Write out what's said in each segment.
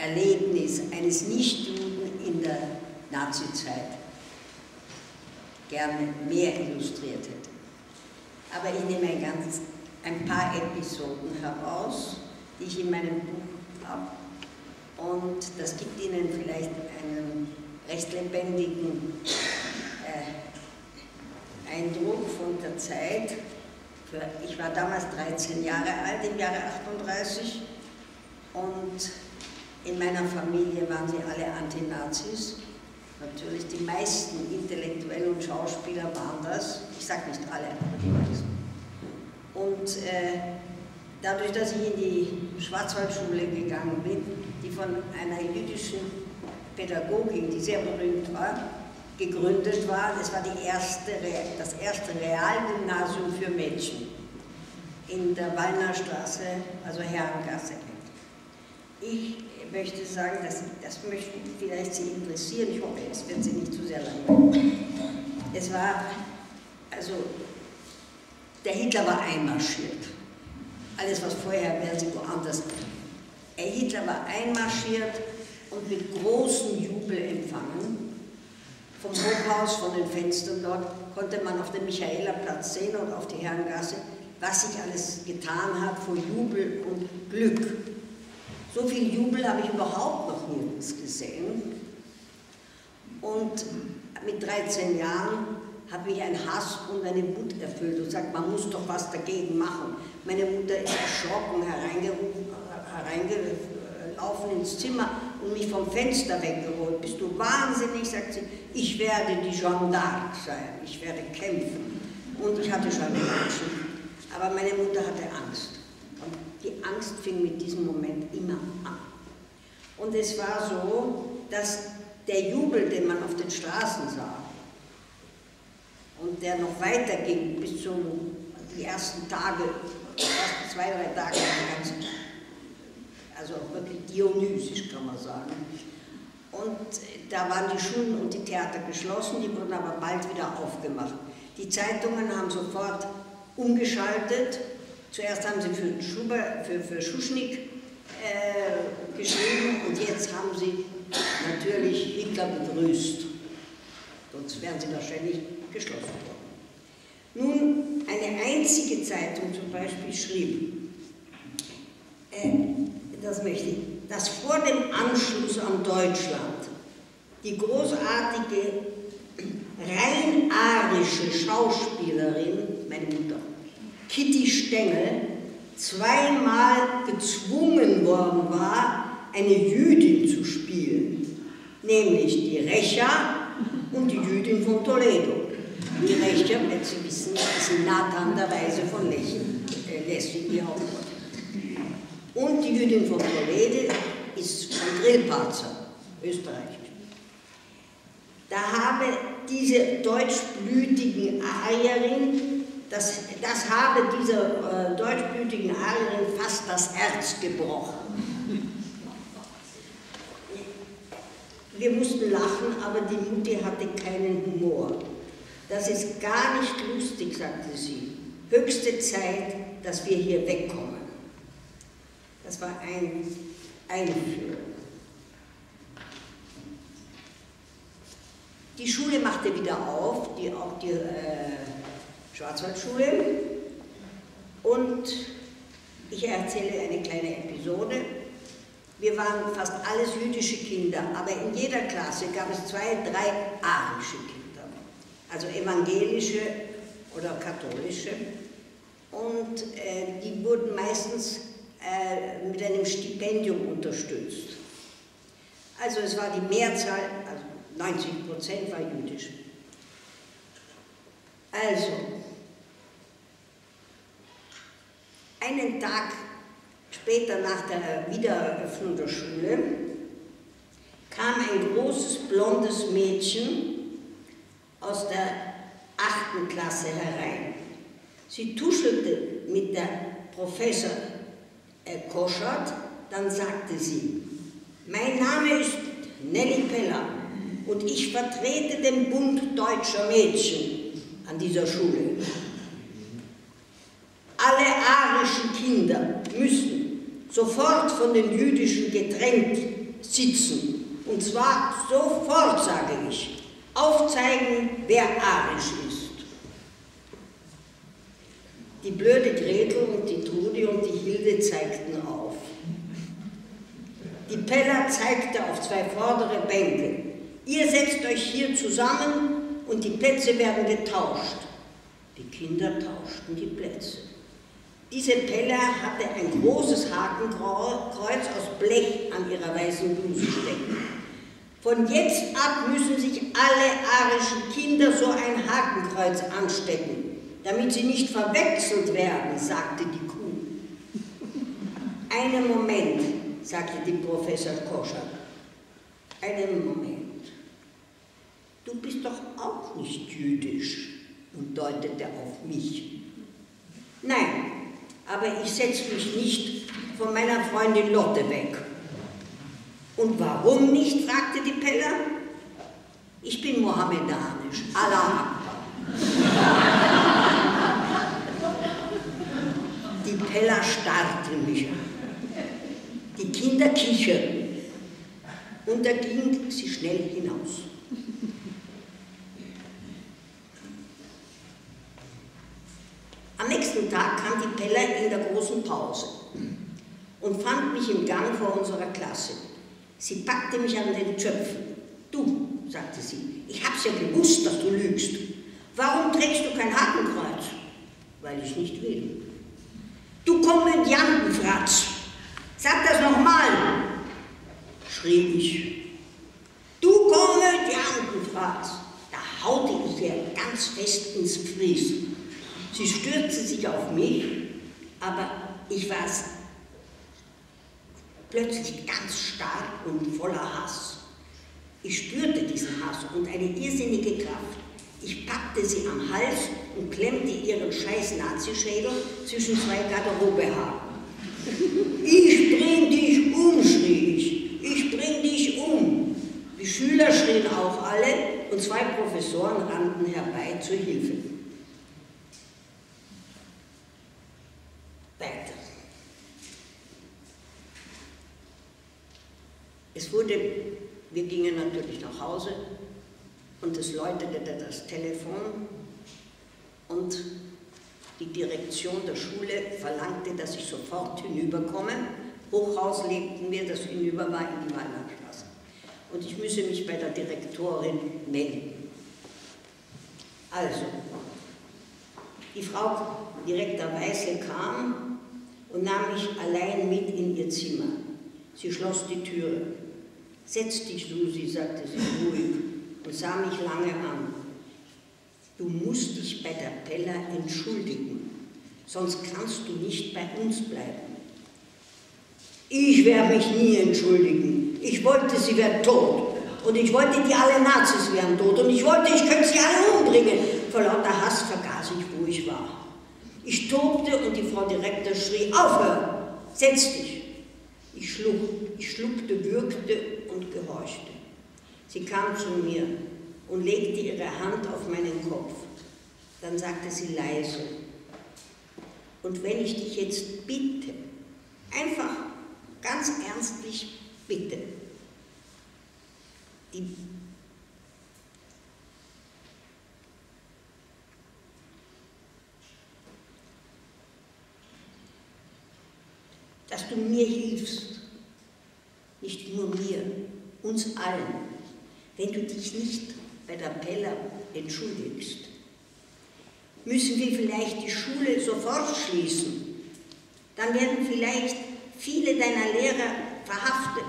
Erlebnis eines Nichtjuden in der Nazizeit gerne mehr illustriert hätte. Aber ich nehme ein, ganz, ein paar Episoden heraus, die ich in meinem Buch habe. Und das gibt Ihnen vielleicht einen recht lebendigen äh, Eindruck von der Zeit. Ich war damals 13 Jahre alt, im Jahre 38, und in meiner Familie waren sie alle Antinazis. Natürlich die meisten Intellektuellen und Schauspieler waren das. Ich sage nicht alle, aber die meisten. Und äh, dadurch, dass ich in die Schwarzwaldschule gegangen bin, die von einer jüdischen Pädagogin, die sehr berühmt war, gegründet war, das war die erste, das erste Realgymnasium für Mädchen in der Wallner Straße, also Herrengasse. Ich möchte sagen, dass, das möchte vielleicht Sie interessieren, ich hoffe, es wird Sie nicht zu sehr langweilig. Es war, also, der Hitler war einmarschiert. Alles, was vorher wäre, sie woanders. Der Hitler war einmarschiert und mit großem Jubel empfangen. Vom Hochhaus, von den Fenstern dort, konnte man auf den Michaelerplatz sehen und auf die Herrengasse, was sich alles getan hat vor Jubel und Glück. So viel Jubel habe ich überhaupt noch nirgends gesehen. Und mit 13 Jahren habe ich einen Hass und eine Wut erfüllt und sagt, man muss doch was dagegen machen. Meine Mutter ist erschrocken hereingelaufen ins Zimmer und mich vom Fenster weggeholt. Bist du wahnsinnig, sagt sie, ich werde die d'Arc sein, ich werde kämpfen. Und ich hatte schon den Menschen. Aber meine Mutter hatte Angst. Die Angst fing mit diesem Moment immer an. Und es war so, dass der Jubel, den man auf den Straßen sah, und der noch weiterging bis zu die ersten Tage, die ersten zwei, drei Tage, also wirklich dionysisch kann man sagen. Und da waren die Schulen und die Theater geschlossen, die wurden aber bald wieder aufgemacht. Die Zeitungen haben sofort umgeschaltet Zuerst haben sie für, Schubert, für, für Schuschnigg äh, geschrieben und jetzt haben sie natürlich Hitler begrüßt. Sonst wären sie wahrscheinlich geschlossen worden. Nun, eine einzige Zeitung zum Beispiel schrieb, äh, das möchte ich, dass vor dem Anschluss an Deutschland die großartige rein arische Schauspielerin, meine Mutter, Kitty Stengel zweimal gezwungen worden war, eine Jüdin zu spielen, nämlich die Recha und die Jüdin von Toledo. Die Recha, wenn Sie wissen, ist Nathan der Weise von Lechen, äh, Leslie, die Hauptmutter. Und die Jüdin von Toledo ist von Grillparzer, österreichisch. Da habe diese deutschblütigen Arierin das, das habe dieser äh, deutschblütigen Arierin fast das Herz gebrochen. Wir mussten lachen, aber die Mutti hatte keinen Humor. Das ist gar nicht lustig, sagte sie. Höchste Zeit, dass wir hier wegkommen. Das war ein Einführung. Die Schule machte wieder auf, die, auch die äh, Schwarzwaldschule und ich erzähle eine kleine Episode. Wir waren fast alles jüdische Kinder, aber in jeder Klasse gab es zwei, drei arische Kinder, also evangelische oder katholische. Und äh, die wurden meistens äh, mit einem Stipendium unterstützt. Also es war die Mehrzahl, also 90 Prozent war jüdisch. Also, einen Tag später nach der Wiedereröffnung der Schule kam ein großes blondes Mädchen aus der achten Klasse herein. Sie tuschelte mit der Professor äh, Koschert, dann sagte sie, mein Name ist Nelly Peller und ich vertrete den Bund deutscher Mädchen an dieser Schule. Arischen Kinder müssen sofort von den Jüdischen getrennt sitzen. Und zwar sofort, sage ich. Aufzeigen, wer arisch ist. Die blöde Gretel und die Trudi und die Hilde zeigten auf. Die Pella zeigte auf zwei vordere Bänke. Ihr setzt euch hier zusammen und die Plätze werden getauscht. Die Kinder tauschten die Plätze. Diese Pella hatte ein großes Hakenkreuz aus Blech an ihrer weißen Bluse stecken. Von jetzt ab müssen sich alle arischen Kinder so ein Hakenkreuz anstecken, damit sie nicht verwechselt werden, sagte die Kuh. Einen Moment, sagte die Professor Koschak. Einen Moment. Du bist doch auch nicht jüdisch und deutete auf mich. Nein, aber ich setze mich nicht von meiner Freundin Lotte weg. Und warum nicht? fragte die Pella. Ich bin mohammedanisch, Allah Die Pella starrte mich an. Die Kinder kicherten. Und da ging sie schnell hinaus. Nächsten Tag kam die Pella in der großen Pause und fand mich im Gang vor unserer Klasse. Sie packte mich an den Zöpfen. Du, sagte sie, ich hab's ja gewusst, dass du lügst. Warum trägst du kein Hakenkreuz? Weil ich nicht will. Du Komödiantenfratz, sag das nochmal, schrie ich. Du Komödiantenfratz, da haute ich ihr ganz fest ins Fries. Sie stürzte sich auf mich, aber ich war plötzlich ganz stark und voller Hass. Ich spürte diesen Hass und eine irrsinnige Kraft. Ich packte sie am Hals und klemmte ihren scheiß Nazischädel zwischen zwei Garderobehaken. Ich bring dich um, schrie ich. Ich bring dich um. Die Schüler schrien auch alle und zwei Professoren rannten herbei zur Hilfe. Es wurde, wir gingen natürlich nach Hause und es läutete das Telefon und die Direktion der Schule verlangte, dass ich sofort hinüberkomme. Hochhaus legten wir, das hinüber war in die Weilerstraße. Und ich müsse mich bei der Direktorin melden. Also, die Frau Direktor Weiße kam und nahm mich allein mit in ihr Zimmer. Sie schloss die Türe. Setz dich, Susi, sagte sie ruhig und sah mich lange an. Du musst dich bei der Pella entschuldigen, sonst kannst du nicht bei uns bleiben. Ich werde mich nie entschuldigen. Ich wollte, sie wäre tot. Und ich wollte, die alle Nazis wären tot. Und ich wollte, ich könnte sie alle umbringen. Vor lauter Hass vergaß ich, wo ich war. Ich tobte und die Frau Direktor schrie, aufhören, setz dich. Ich, schluck, ich schluckte, würgte und gehorchte. Sie kam zu mir und legte ihre Hand auf meinen Kopf. Dann sagte sie leise, und wenn ich dich jetzt bitte, einfach ganz ernstlich bitte, die dass du mir hilfst, nicht nur mir, uns allen, wenn du dich nicht bei der Pella entschuldigst. Müssen wir vielleicht die Schule sofort schließen? Dann werden vielleicht viele deiner Lehrer verhaftet.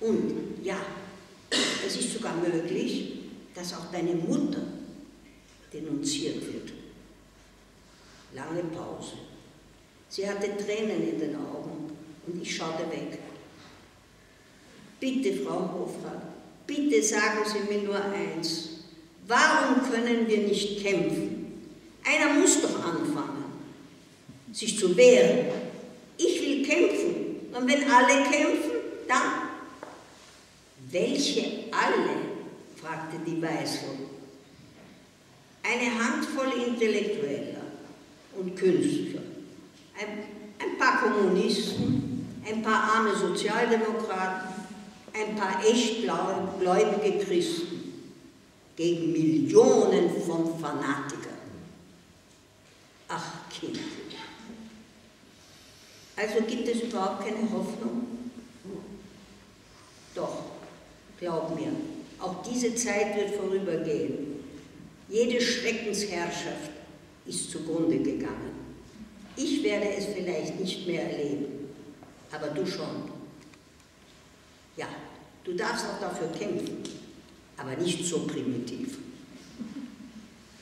Und ja, es ist sogar möglich, dass auch deine Mutter denunziert wird. Lange Pause. Sie hatte Tränen in den Augen und ich schaute weg. Bitte, Frau Hofrat, bitte sagen Sie mir nur eins. Warum können wir nicht kämpfen? Einer muss doch anfangen, sich zu wehren. Ich will kämpfen. Und wenn alle kämpfen, dann. Welche alle? fragte die Weißel. Eine Handvoll Intellektueller und Künstler ein, ein paar Kommunisten, ein paar arme Sozialdemokraten ein paar echt gläubige Christen gegen Millionen von Fanatikern. Ach, Kind. Also gibt es überhaupt keine Hoffnung? Doch, glaub mir, auch diese Zeit wird vorübergehen. Jede Schreckensherrschaft ist zugrunde gegangen. Ich werde es vielleicht nicht mehr erleben, aber du schon. Du darfst auch dafür kämpfen, aber nicht so primitiv.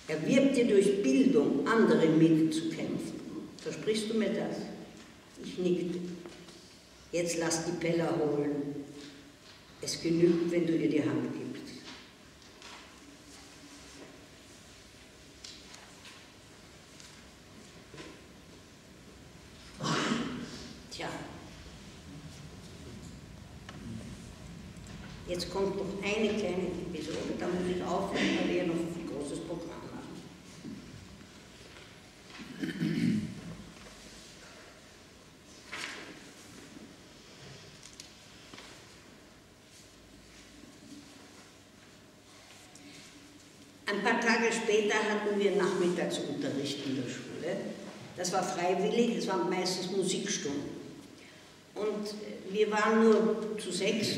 Erwirb dir durch Bildung andere mitzukämpfen. Versprichst du mir das? Ich nickte. Jetzt lass die Pella holen. Es genügt, wenn du ihr die Hand gibst. Tja. Jetzt kommt noch eine kleine Episode, da muss ich aufhören, weil wir noch ein großes Programm machen. Ein paar Tage später hatten wir Nachmittagsunterricht in der Schule. Das war freiwillig, es waren meistens Musikstunden. Und wir waren nur zu sechs,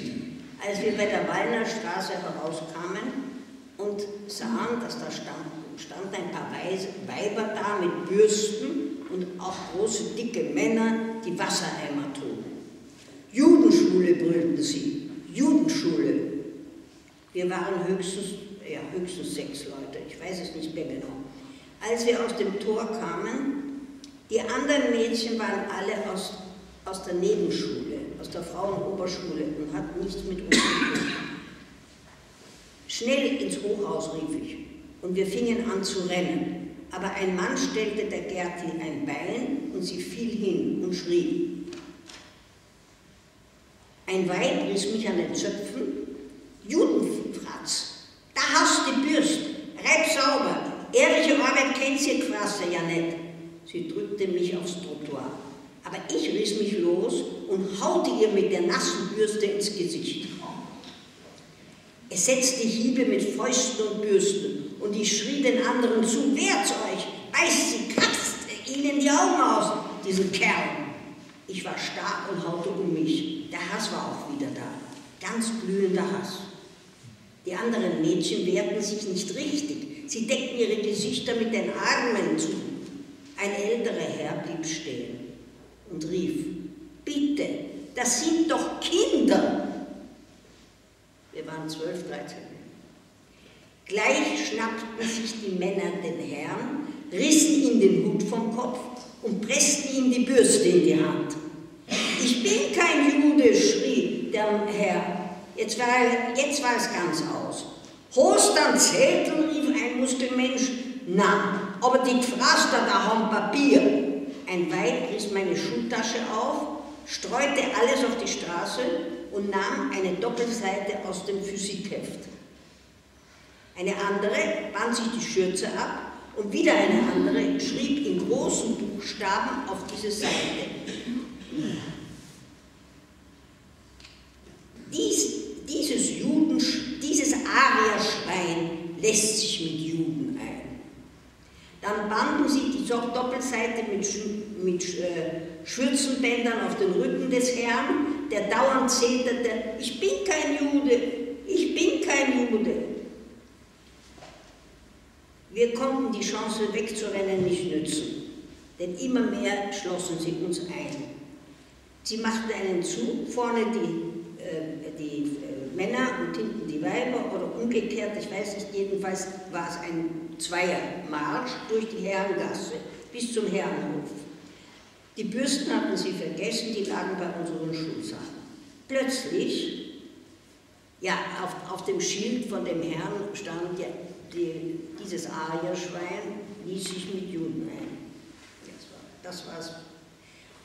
als wir bei der Wallner Straße herauskamen und sahen, dass da standen, standen ein paar Weiber da mit Bürsten und auch große, dicke Männer, die Wassereimer trugen. Judenschule brüllten sie, Judenschule. Wir waren höchstens ja, höchstens sechs Leute, ich weiß es nicht mehr genau. Als wir aus dem Tor kamen, die anderen Mädchen waren alle aus, aus der Nebenschule, aus der Frauenoberschule und hatten nichts mit uns zu tun. Schnell ins Hochhaus rief ich und wir fingen an zu rennen. Aber ein Mann stellte der Gerti ein Bein und sie fiel hin und schrie. Ein Weib riss mich an den Zöpfen, Judenfratz, da hast du die Bürste, reib sauber. Ehrliche Arbeit kennt sie quasi ja nicht. Sie drückte mich aufs Trottoir. Aber ich riss mich los und haute ihr mit der nassen Bürste ins Gesicht. Es setzte Hiebe mit Fäusten und Bürsten und ich schrie den anderen zu, wehrt euch, beißt sie, kratzt ihnen die Augen aus, diesen Kerl. Ich war stark und haute um mich. Der Hass war auch wieder da, ganz glühender Hass. Die anderen Mädchen wehrten sich nicht richtig. Sie deckten ihre Gesichter mit den Armen zu. Ein älterer Herr blieb stehen und rief, bitte, das sind doch Kinder. Wir waren zwölf, dreizehn. Gleich schnappten sich die Männer den Herrn, rissen ihm den Hut vom Kopf und pressten ihm die Bürste in die Hand. Ich bin kein Jude, schrie der Herr. Jetzt war, jetzt war es ganz aus. Hast dann Zettel, rief ein Muskelmensch. Na, aber die Pflaster da haben Papier. Ein Weib riss meine Schultasche auf, streute alles auf die Straße und nahm eine Doppelseite aus dem Physikheft. Eine andere band sich die Schürze ab und wieder eine andere schrieb in großen Buchstaben auf diese Seite. Dies, dieses, Juden, dieses Arierschwein lässt sich mit Juden ein. Dann banden sie die Doppelseite mit, mit äh, Schürzenbändern auf den Rücken des Herrn, der dauernd zeterte, ich bin kein Jude, ich bin kein Jude. Wir konnten die Chance wegzurennen nicht nützen, denn immer mehr schlossen sie uns ein. Sie machten einen Zug, vorne die, äh, die äh, Männer und hinten die Weiber oder umgekehrt, ich weiß nicht, jedenfalls war es ein Zweiermarsch durch die Herrengasse bis zum Herrenhof. Die Bürsten hatten sie vergessen, die lagen bei unseren Schulsachen. Plötzlich, ja, auf, auf dem Schild von dem Herrn stand ja, die, dieses Arierschwein ließ sich mit Juden ein. Das, war, das war's.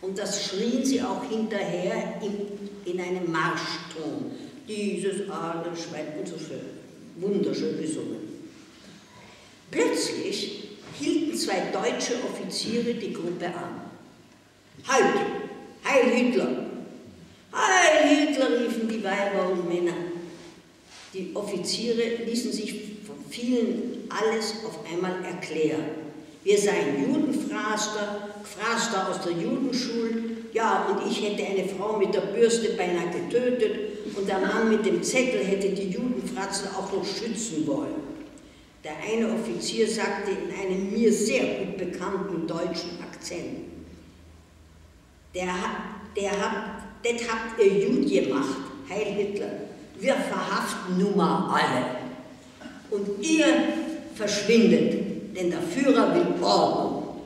Und das schrien sie auch hinterher in, in einem Marschton. Dieses Arierschwein und so schön, wunderschön gesungen. Plötzlich hielten zwei deutsche Offiziere die Gruppe an. Halt! Heil Hitler! Heil Hitler! riefen die Weiber und Die Offiziere ließen sich von vielen alles auf einmal erklären. Wir seien Judenfraster, Fraster aus der Judenschule, ja, und ich hätte eine Frau mit der Bürste beinahe getötet und der Mann mit dem Zettel hätte die Judenfratzen auch noch schützen wollen. Der eine Offizier sagte in einem mir sehr gut bekannten deutschen Akzent, der, der hat, das habt ihr gut gemacht, Heil Hitler, wir verhaften nun mal alle. Und ihr verschwindet, denn der Führer will Ordnung.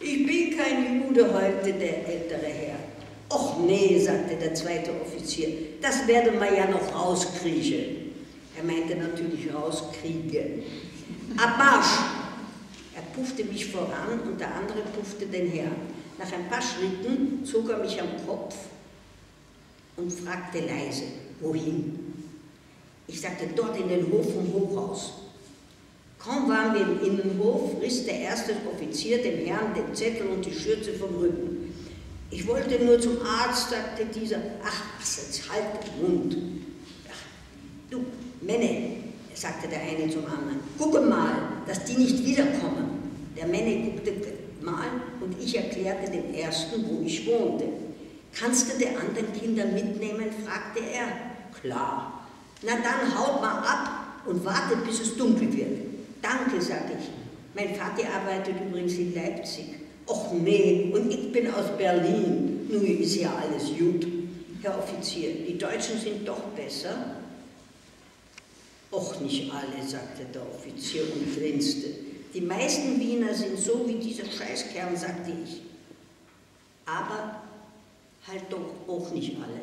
Ich bin kein Jude, heute der ältere Herr. Och nee, sagte der zweite Offizier, das werden wir ja noch rauskriegen. Er meinte natürlich rauskriegen. Abmarsch! Er puffte mich voran und der andere puffte den Herrn. Nach ein paar Schritten zog er mich am Kopf und fragte leise, wohin? Ich sagte, dort in den Hof vom Hochhaus. Kaum waren wir im Innenhof, riss der erste Offizier dem Herrn den Zettel und die Schürze vom Rücken. Ich wollte nur zum Arzt, sagte dieser. Ach, jetzt, halt den Mund. Menne, sagte der eine zum anderen, gucke mal, dass die nicht wiederkommen. Der Menne guckte mal und ich erklärte dem ersten, wo ich wohnte. Kannst du die anderen Kinder mitnehmen? fragte er. Klar. Na dann haut mal ab und wartet, bis es dunkel wird. Danke, sagte ich. Mein Vater arbeitet übrigens in Leipzig. Och nee, und ich bin aus Berlin. Nun ist ja alles gut. Herr Offizier, die Deutschen sind doch besser. Och, nicht alle, sagte der Offizier und grinste. Die meisten Wiener sind so wie dieser Scheißkern, sagte ich. Aber halt doch auch nicht alle.